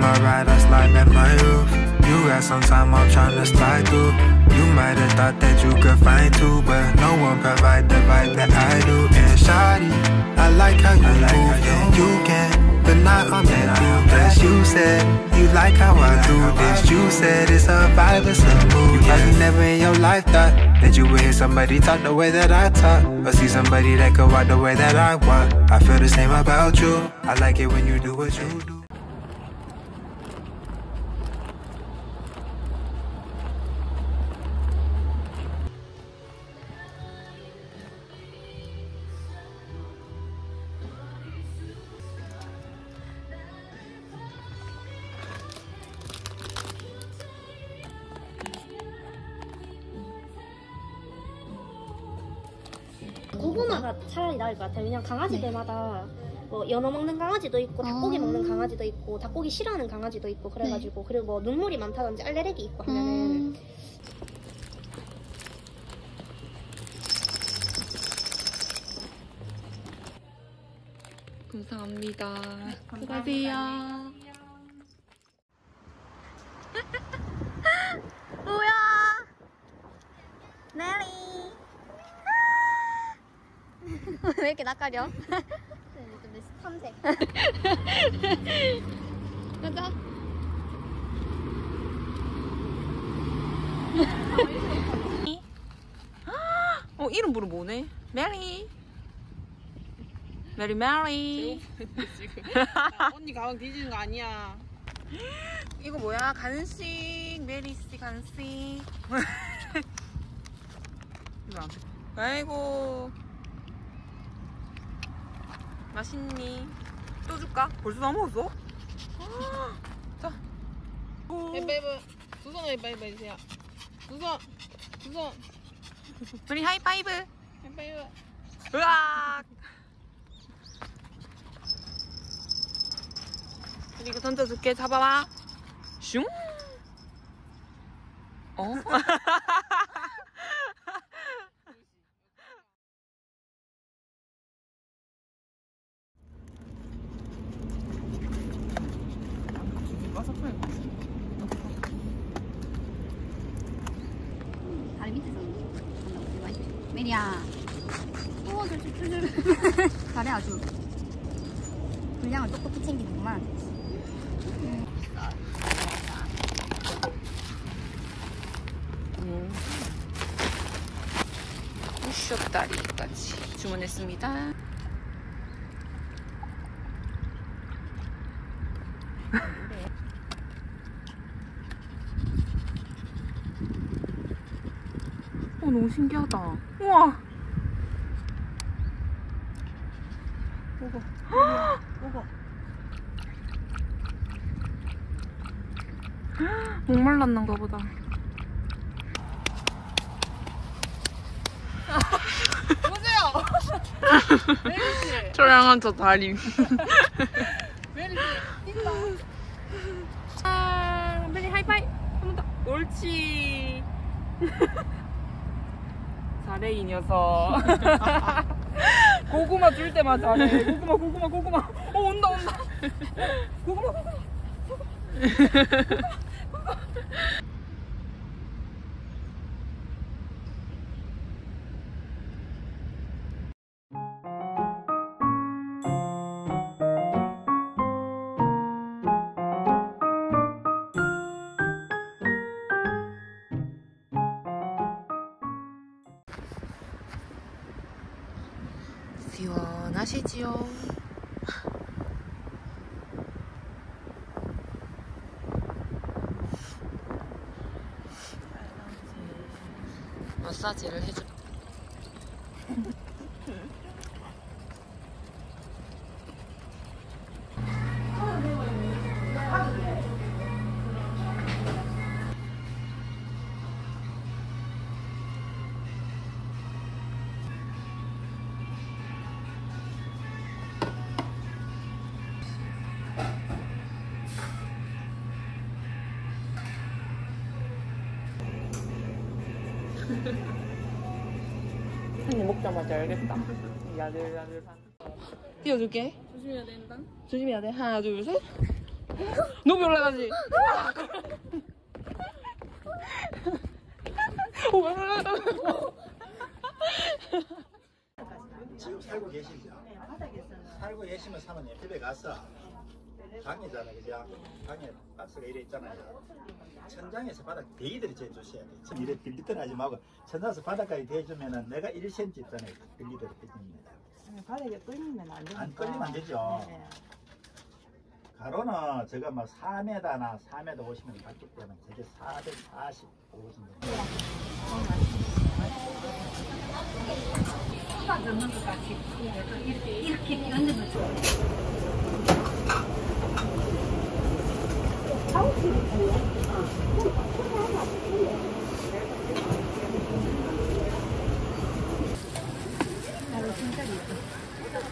my ride, I slide back my roof. You got some time, I'm tryna slide through. You might have thought that you could find two, but no one provide the vibe that I do. And Shawty, I like how you like move, how you, can, but not on that dude. Plus you said you like how I do this. You said it's a vibe, it's a mood. You probably never in your life thought that you would hear somebody talk the way that I talk, or see somebody that could walk the way that I walk. I feel the same about you. I like it when you do what you do. 차라리 나을 것 같아요. 왜냐면 강아지들마다 뭐 연어 먹는 강아지도 있고 닭고기 아. 먹는 강아지도 있고 닭고기 싫어하는 강아지도 있고 그래가지고 그리고 뭐 눈물이 많다든지 알레르기 있고 하면은 음. 감사합니다. 수고하세요. 뭐야? 메리. 좀 탐색. 가자. 어 이름 부르 뭐네? 메리. 메리 메리. 언니 가방 뒤지는 거 아니야. 이거 뭐야? 간식. 메리 씨 간식. 이거 안 돼. 아이고. 맛있니? 또 줄까? 벌써 다 먹었어? 자. 오. 하이파이브. 두 손으로 하이파이브 해주세요. 두 손. 두 손. 둘이 하이파이브. 하이파이브. 으악! 그리고 던져줄게. 잡아봐. 슝! 어? 다리 밑에서 간다고 되게 많이 조심. 메리 야. 어, 조심. 잘해 아주. 분량을 똑똑히 챙기는구만. 음. 우쇼 다리까지 주문했습니다. 어, 너무 신기하다. 우와! 먹어. 먹어. 목말랐는가 보다. 보세요. 저량한 저 다리. 메리. 있다. 아, 메리 하이파이. 한 번 더. 옳지. 잘해, 이 녀석. 고구마 줄 때만 잘해. 고구마, 고구마, 고구마. 어, 온다, 온다. 고구마, 고구마. 시원하시지요? 마사지를. 한입 띄워줄게. 조심해야 된다. 조심해야 돼. 하나, 둘, 셋. 높이 올라가지. 지금 살고 계시죠? 살고 계시면 사모님 집에 가서 방이잖아 그죠? 방에 박스가 이래 있잖아요 천장에서 바닥 대기들이 제일 조심해야 돼 지금 이래 빌리들 하지 말고 천장에서 바닥까지 대주면은 내가 1cm 있잖아요 빌리들 해줍니다 바닥에 끌리면 안 되니까. 안 끌리면 안 되죠 네. 가로는 제가 뭐 4m나 4m 50m 받기 때문에 저게 445 정도 이렇게 얹어도 좋아.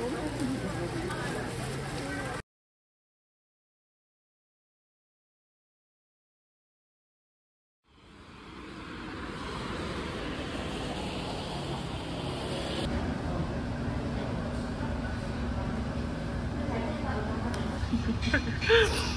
음.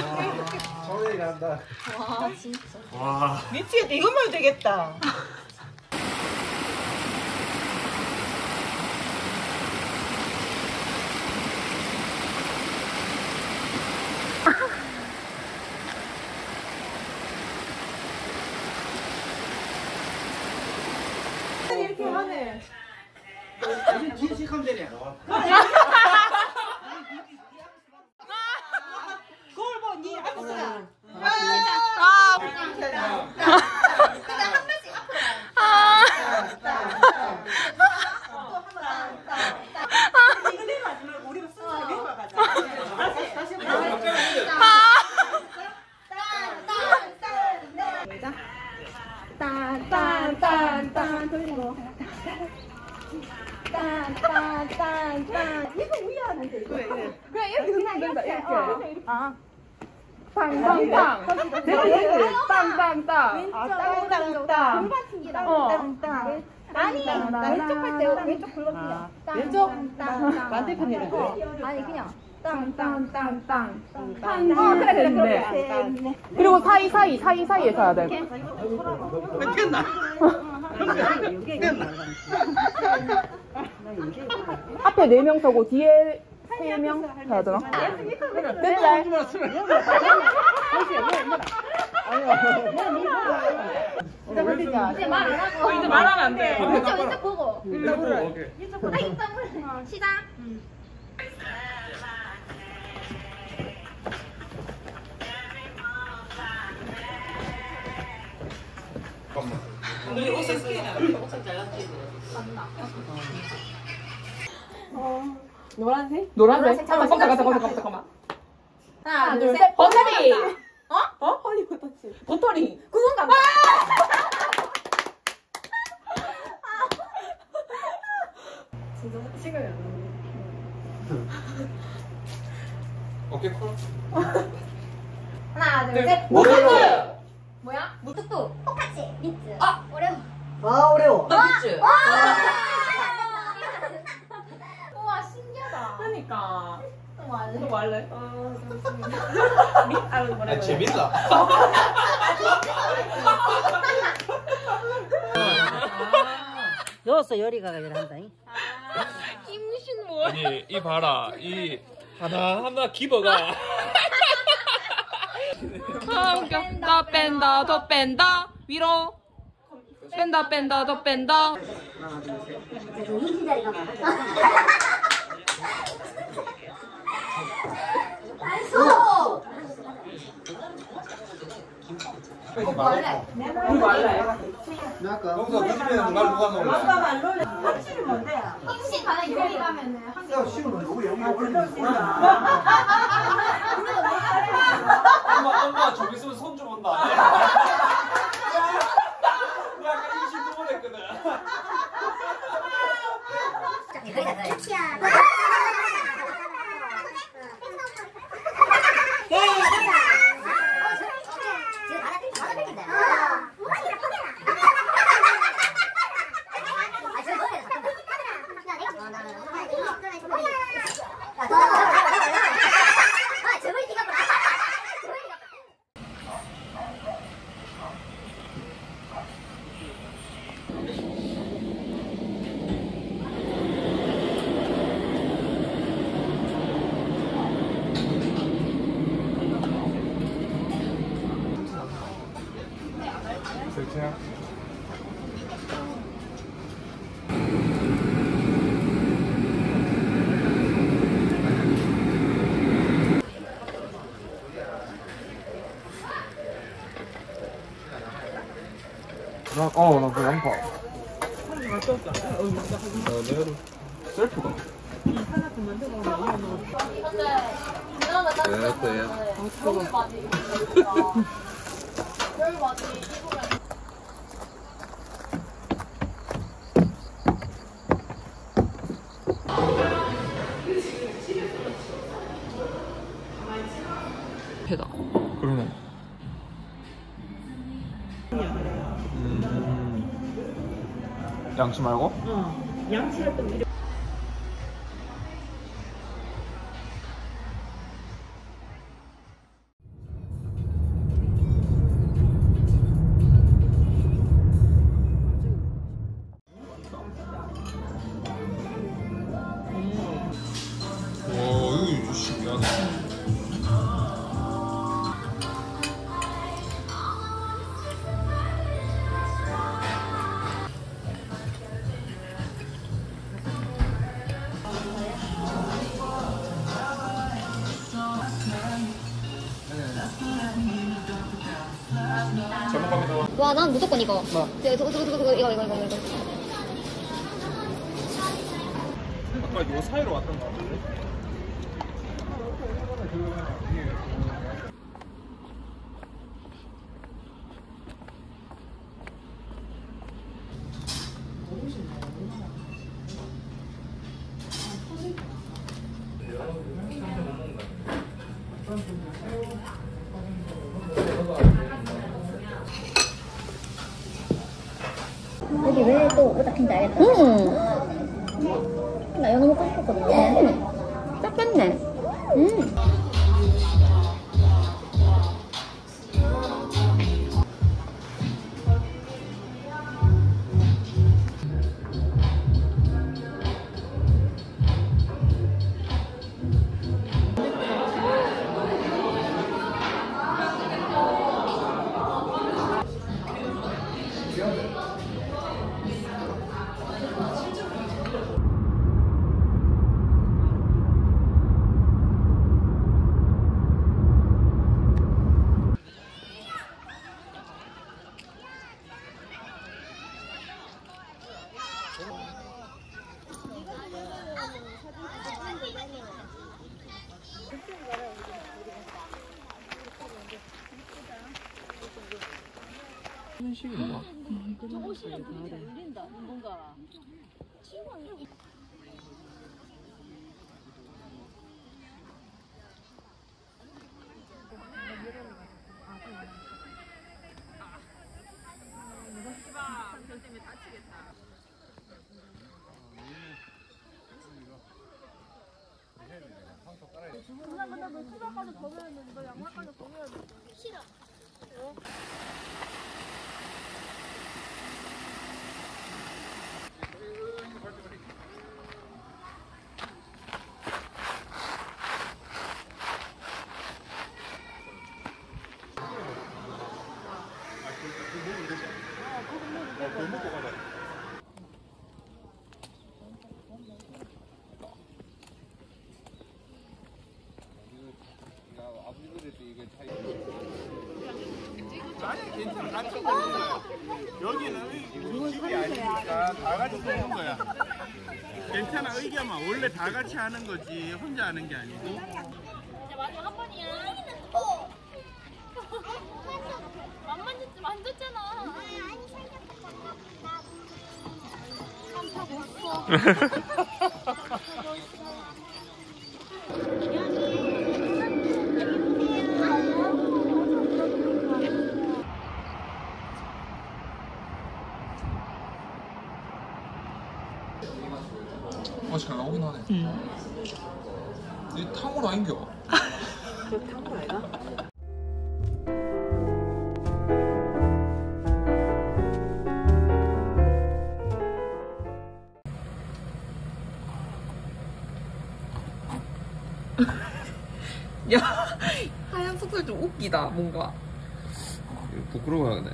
요 소리가 한다. 와, 진짜. 와. 미치겠다. 이것만 해도 되겠다. 이렇게 하네. 뒤식하면 되네 거울 봐, 니 앞에 이거 내려가지 말고 우리가 순서 내려가자. 다시 다시 딴딴딴딴 돌리고 딴딴딴딴 이거 위험한데 이거. 그래 이렇게 그냥 이렇게. 이렇게. 아. 땅땅땅 내가 이렇게 땅땅땅 아 땅땅땅. 땅땅땅. 아니 왼쪽 할 때 왼쪽 굴러그냥 왼쪽? 반대편 해야 돼 아니 그냥. 땅땅땅땅. 어 그래 그래 그래. 그리고 사이 사이 사이 사이에 서야 돼. 앞에 네 명 서고 뒤에 세명 해야 되나? 됐다. 이제 말 안 하고 이제 말하면 안 돼. 왼쪽 보고 일단. 오케이. 일단 물 시작 노란색? 잠깐만, 잠깐만, 잠깐만, 잠깐만, 잠깐만. 하나 둘, 셋. 버터리! 어? 어? 허리 버터치. 버터리. 그건 간다 오케이 콜. 하나 네. 둘셋 모르겠어요. 뭐야? 뚝뚝 똑같이 민트 아 어려워. 미츠. 우와 신기하다 그러니까. 또 할래? 또 할래? 아, 재밌다. 여기서 요리가 이란다. 김신 뭐야? 아니 이 봐라 이 하나 하나 기버가 아. 더 뺀다, 더 뺀다. 위로. 뺀다, 뺀다, 더 뺀다. 영서 그 집에는 말 누가 놀래? 아빠 말로 확실히 뭔데? 혹시 만약 요리 가면은 한 야, 시우는 여기 여기 올리는 엄마 엄마 저기 있으면 손좀 온다. 약간 임신 두번 했거든. 설치야. 나, 어, 나그 양파. 셀프가. 네, 또 배다. 양치 말고? 와, 아, 난 무조건 이거. 뭐? 이거, 이거, 이거, 이거, 이거, 이거, 이거, 이거. 아까 요 사이로 왔던 거 같은데? 여기 왜 또 오다 핀지 알겠다. 응. 나 연어 먹고 싶었거든. 한식이 뭐야? 아, 저거 시간 보니까 열린다. 뭔가. 누나 근데 너 수다까지 범해야 양말까지 범해야 싫어. 어? 여기는 우리 집이 아니니까 다 같이 먹는 거야. 괜찮아, 의겸아. 원래 다 같이 하는 거지. 혼자 하는 게 아니고. 마지막 한 번이야. 맘만 짓지 만졌잖아. 산타고 있어. 어, 야 하얀 속살 좀 웃기다 뭔가. 부끄러워 하네.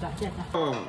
자, 자, 자. 어.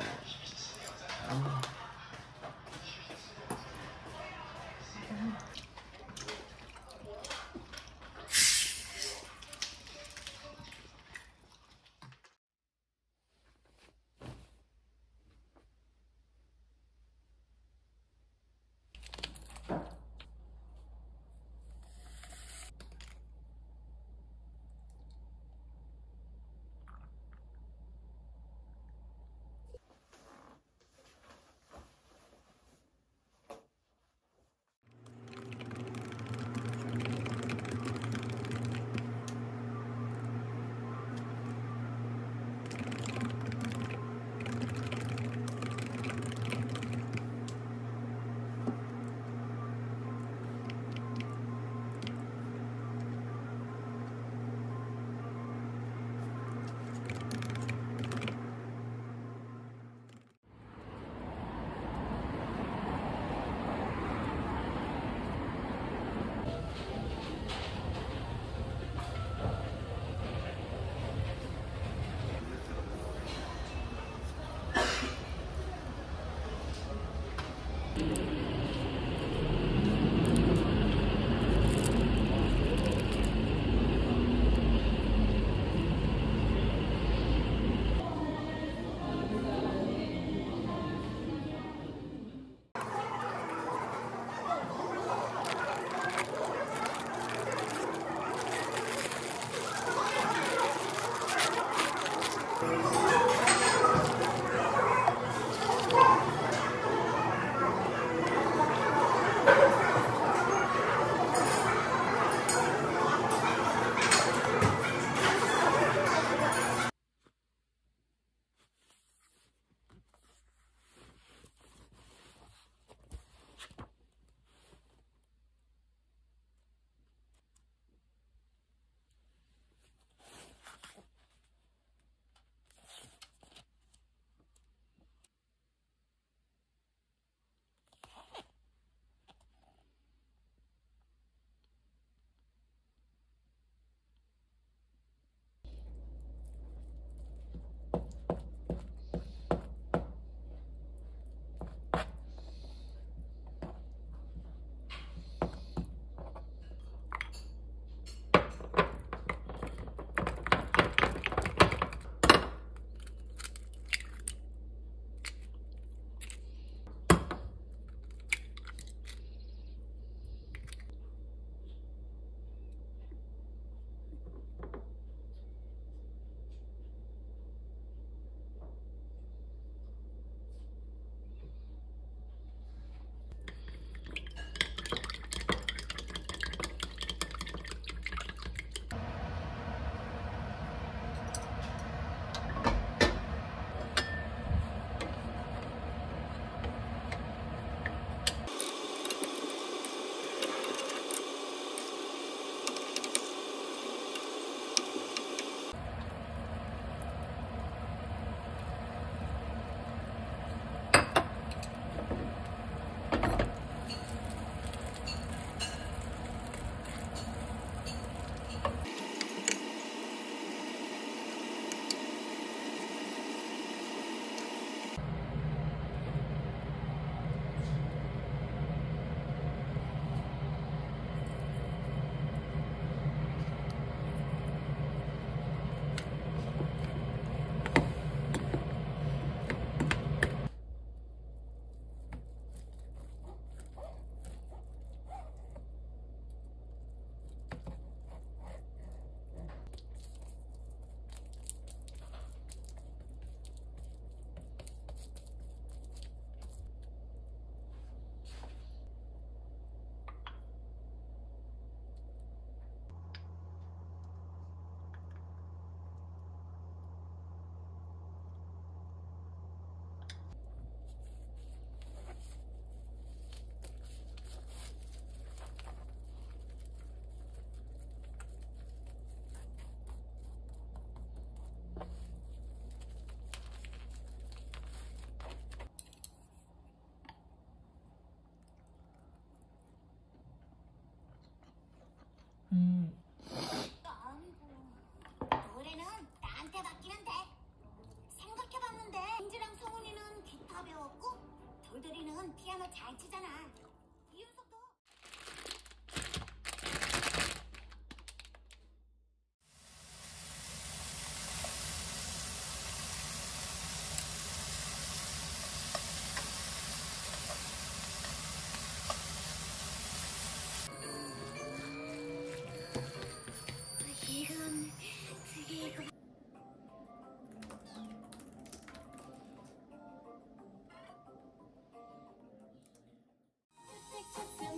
来，即将来。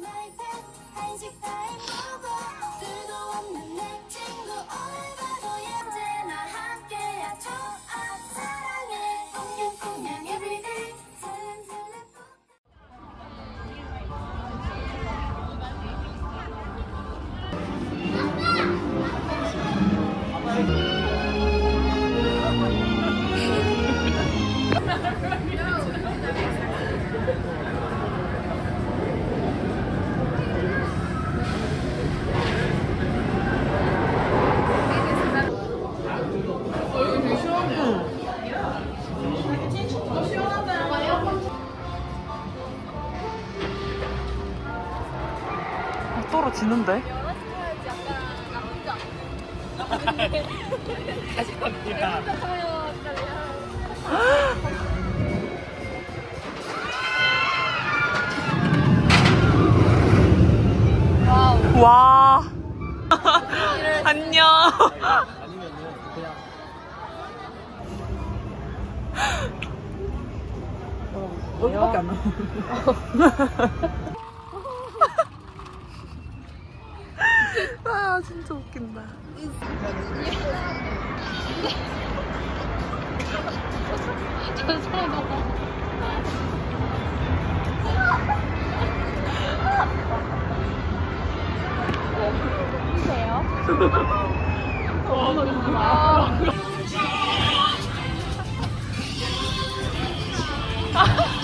한식 다해 먹어. 그동안 지는데? 다시 갑니다. 와. 안녕. 얼굴밖에 안 나. 아 진짜 웃긴다. 앞에가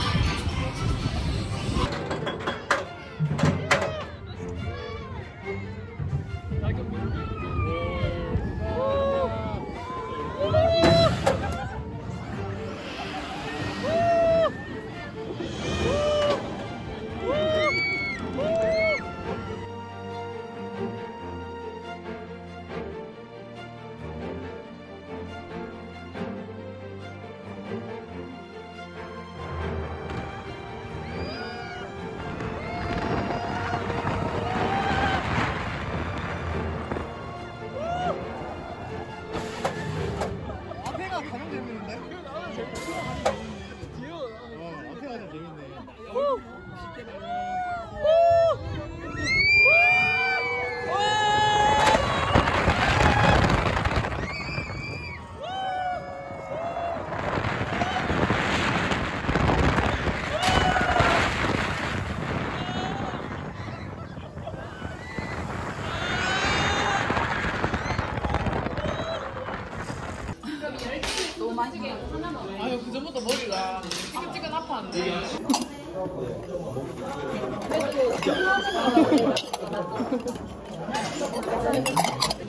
아유 그 전부터 머리가 찌끈찌끈 아팠는데.